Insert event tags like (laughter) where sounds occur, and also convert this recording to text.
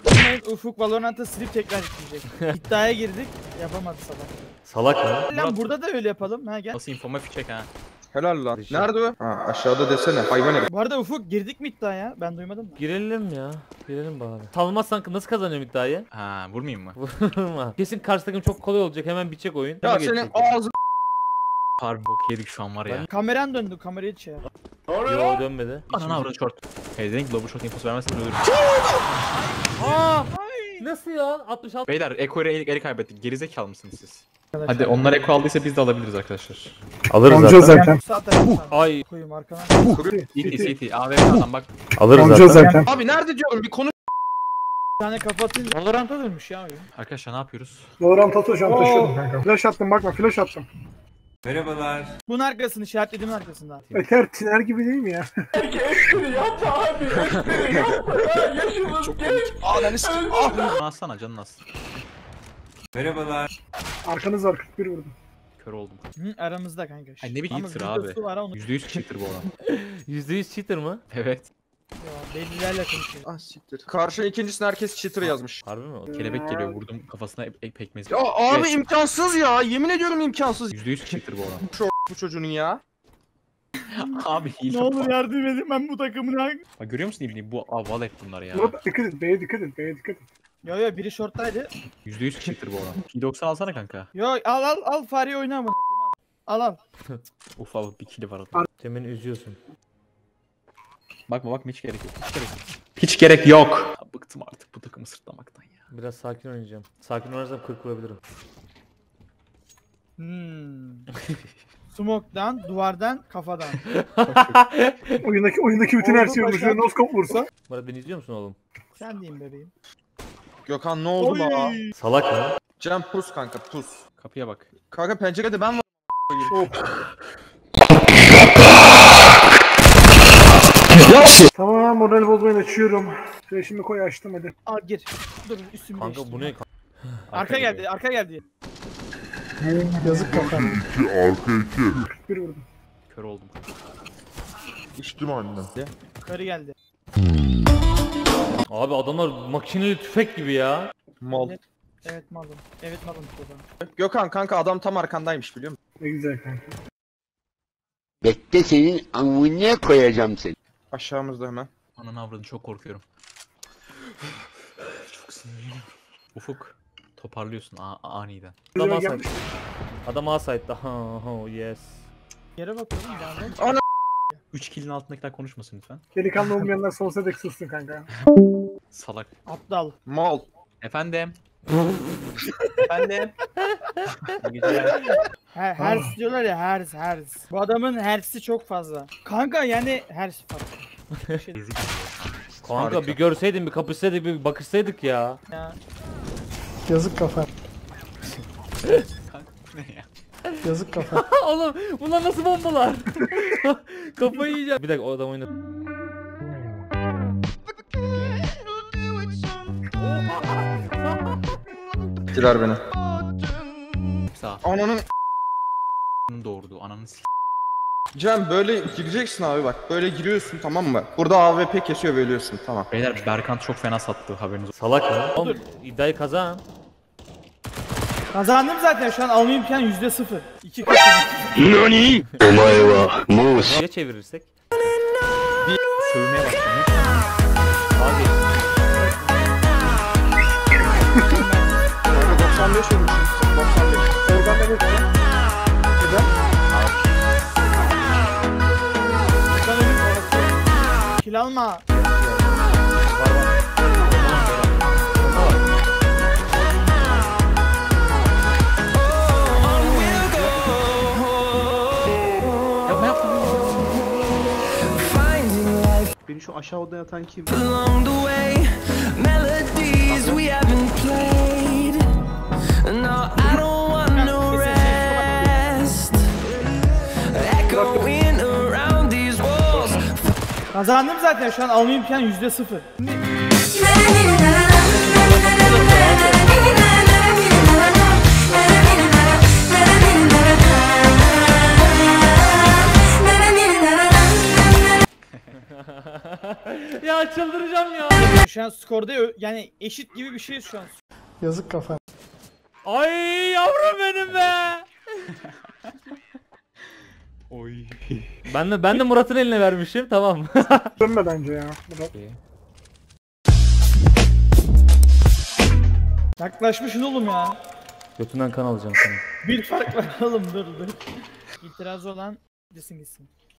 Unutmayın Ufuk Valorant'a slip tekrar yükleyecek. (laughs) İddiaya girdik. Yapamadı sabah. Salak mı? Lan burada da öyle yapalım. Ha gel. Nasıl infoma fişek ha? Helal lan. Nerede o? Ha aşağıda desene hayvan herif. Bu arada Ufuk girdik mi iddiaya? Ben duymadım da. Girelim ya. Girelim bari. Salmazsan nasıl kazanıyorum iddiayı? Ha vurmayayım mı? Vurma. Kesin karşı takım çok kolay olacak. Hemen bitecek oyun. Ya Hemen senin ağzın Harbi bok yedik şu an var ya. Kameran döndü. Kamerayı şey. Yo dönmedi. Ananı avradı short. Hey dedik lobu short infosu vermezsen ölürüm. Aa! Nasıl ya? 66. Beyler Eko ile eli kaybettik. Gerizekalı mısınız siz? Hadi onlar Eko aldıysa biz de alabiliriz arkadaşlar. Alırız Alacağız zaten. zaten. Ay Koyayım arkana. CT CT AWP'den bak. alırız Alacağız zaten. zaten. Abi nerede diyorum bir konu Bir tane kapatınca. Valorant'a dönmüş ya. Arkadaşlar ne yapıyoruz? Valorant atacağım Oo. taşıyordum kanka. Flash attım bakma flash attım. Bunun arkasını işaretlediğimin arkasında. Eter tiner gibi değil mi ya? Ananı sikeyim. Ah. Canını alsana canını az. Arkanız var 41 vurdum. Kör oldum. Hı, aramızda kanka. Ay ne bir cheater abi. Var, onu %100 cheater bu adam. (laughs) %100 cheater mı? Evet. Ya, Bellilerle konuşuyor. Ah siktir. Karşı ikincisine herkes cheater yazmış. Harbi mi? Kelebek geliyor vurdum kafasına ek, ek pekmez. Ya abi Evet. imkansız ya. Yemin ediyorum imkansız. %100 cheater bu adam. (laughs) Bu çocuğunun ya. (laughs) Abi hile. Ne olur yardım edin ben bu takımın hangi? Bak görüyor musun İbni? Bu aval hep bunlar ya. Murat dikkat et B'ye dikkat et B'ye dikkat et. Yo yo biri shorttaydı. %100 cheater bu adam. P90 alsana kanka. Yo al al al fareyi oyna amına koyayım, al. Al (laughs) al. Uf abi bir kili var adam. Demin üzüyorsun. Bakma bakma hiç gerek yok. Hiç gerek yok. Hiç gerek yok. Ya Bıktım artık bu takımı sırtlamaktan ya. Biraz sakin oynayacağım. Sakin oynarsam 40 vurabilirim. Hmm. (laughs) Smoke'dan, duvardan, kafadan. (laughs) Oyundaki oyundaki bütün her şey vursa noskop vursa. Murat beni izliyor musun oğlum? Sen diyeyim bebeğim. Gökhan ne oldu la? Salak mı? Cem pus kanka pus. Kapıya bak. Kanka pencerede ben var. (laughs) Tamam moral bozmayın açıyorum. Flash'imi koy açtım hadi. Al gir. Dur üstümü Kanka bu ne? Arka geldi, arka geldi. Yazık kafam. Arka iki. 41 vurdum. Kör oldum. İçtim annem. Karı geldi. Abi adamlar makineli tüfek gibi ya. Mal. Evet malum. Evet malum o zaman. Gökhan kanka adam tam arkandaymış biliyor musun? Ne güzel kanka. Bekle senin amına koyacağım seni. Aşağımızda hemen. Ananı avradını çok korkuyorum. çok sinirleniyorum. Ufuk. Toparlıyorsun aniden. Adam Güzel A gelmiş. site. Adam A site'da. Ha ha yes. Yere bakıyorum ben de. 3 kilin altındakiler konuşmasın lütfen. Delikanlı olmayanlar sonsuza dek sussun kanka. Salak. Aptal. Mal. Efendim. Efendim. (laughs) Her, hers diyorlar ya hers hers. Bu adamın hersi çok fazla. Kanka yani farklı. (laughs) Şey Ezik. Kanka Harika. bir görseydin bir kapışsaydık bir bakışsaydık ya. ya. Yazık kafa. (laughs) Yazık kafa. Oğlum bunlar nasıl bombalar? Kafayı yiyeceğim. Bir dakika o adam oynadı. Gittiler beni. Sağ. Ananın doğurdu. Ananı s**. Cem böyle gireceksin abi bak. Böyle giriyorsun tamam mı? Burada AWP kesiyor ve ölüyorsun tamam. Beyler Berkant çok fena sattı haberiniz olsun. Salak mı? Oğlum iddiayı kazan. Kazandım zaten şu an alma imkanı yüzde sıfır. İki katı. Ya çevirirsek? Sövmeye başladı. Abi 95 olmuşum. 95. Oradan da geçti. Sen ölüm babası. Kil alma. Beni şu aşağı odaya atan kim? along the way. Melodies we haven't played. No, I don't want no rest. Echoing around these walls. Kazandım zaten şu an alma imkanı yüzde sıfır. (laughs) ya çıldıracağım ya. Şu an skorda yani eşit gibi bir şey şu an. Yazık kafa. Ay yavrum benim be. (laughs) Oy. Ben de ben de Murat'ın eline vermişim. Tamam. (laughs) Dönme bence ya. Murat. Yaklaşmışsın oğlum ya. Götünden kan alacağım seni. Bir fark var oğlum dur dur. İtirazı olan gitsin gitsin.